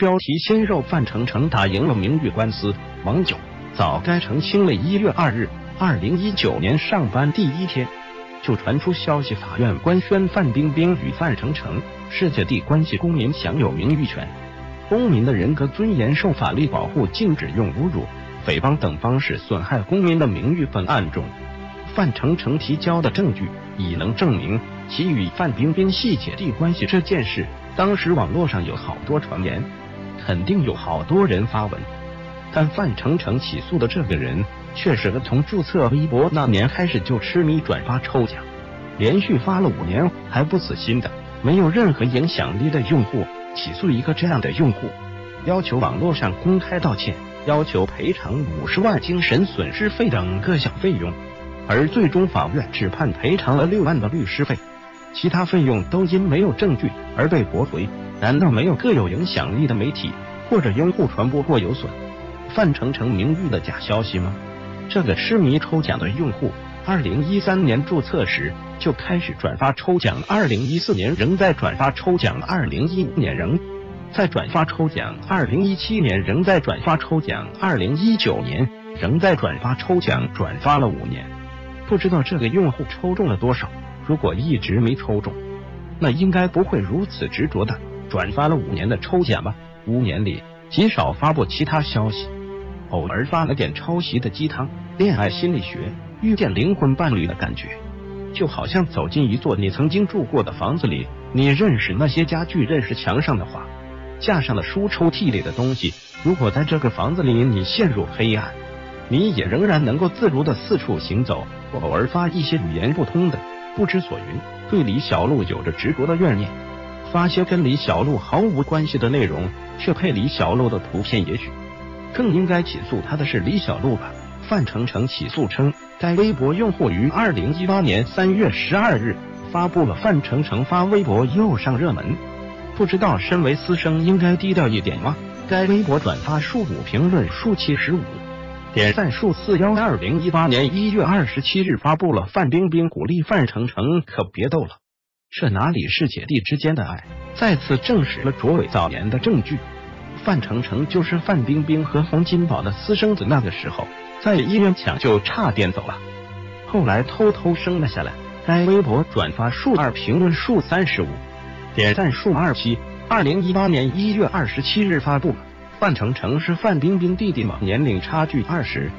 标题鲜肉范丞丞打赢了名誉官司。网九早该澄清了。一月二日，二零一九年上班第一天，就传出消息，法院官宣范冰冰与范丞丞是姐弟关系，公民享有名誉权，公民的人格尊严受法律保护，禁止用侮辱、诽谤等方式损害公民的名誉。本案中，范丞丞提交的证据已能证明其与范冰冰系姐弟关系这件事。当时网络上有好多传言，肯定有好多人发文，但范丞丞起诉的这个人却是个从注册微博那年开始就痴迷转发抽奖，连续发了五年还不死心的没有任何影响力的用户。起诉一个这样的用户，要求网络上公开道歉，要求赔偿五十万精神损失费等各项费用，而最终法院只判赔偿了六万的律师费。其他费用都因没有证据而被驳回，难道没有更有影响力的媒体或者用户传播过有损范丞丞名誉的假消息吗？这个痴迷抽奖的用户，二零一三年注册时就开始转发抽奖，二零一四年仍在转发抽奖，二零一五年仍在转发抽奖，二零一七年仍在转发抽奖，二零一九年仍在转发抽奖，转发了五年，不知道这个用户抽中了多少。如果一直没抽中，那应该不会如此执着的转发了五年的抽奖吧？五年里极少发布其他消息，偶尔发了点抄袭的鸡汤、恋爱心理学、遇见灵魂伴侣的感觉，就好像走进一座你曾经住过的房子里，你认识那些家具，认识墙上的画、架上的书、抽屉里的东西。如果在这个房子里你陷入黑暗，你也仍然能够自如的四处行走，偶尔发一些语言不通的。不知所云，对李小璐有着执着的怨念，发些跟李小璐毫无关系的内容，却配李小璐的图片。也许更应该起诉他的是李小璐吧？范丞丞起诉称，该微博用户于二零一八年三月十二日发布了范丞丞发微博又上热门，不知道身为私生应该低调一点吗？该微博转发数五，评论数七十五。点赞数四幺二零一八年一月二十七日发布了范冰冰鼓励范丞丞可别逗了，这哪里是姐弟之间的爱？再次证实了卓伟早年的证据，范丞丞就是范冰冰和洪金宝的私生子。那个时候在医院抢救差点走了，后来偷偷生了下来。该微博转发数二，评论数三十五，点赞数二七。二零一八年一月二十七日发布。范丞丞是范冰冰弟弟吗？年龄差距二十，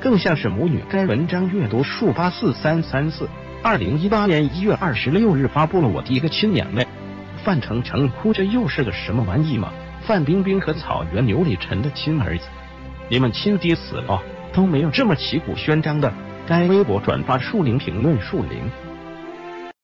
更像是母女。该文章阅读数八四三三四。二零一八年一月二十六日发布了我的一个亲眼泪。范丞丞哭着又是个什么玩意吗？范冰冰和草原牛李晨的亲儿子，你们亲爹死了都没有这么旗鼓宣张的。该微博转发数零，评论数零。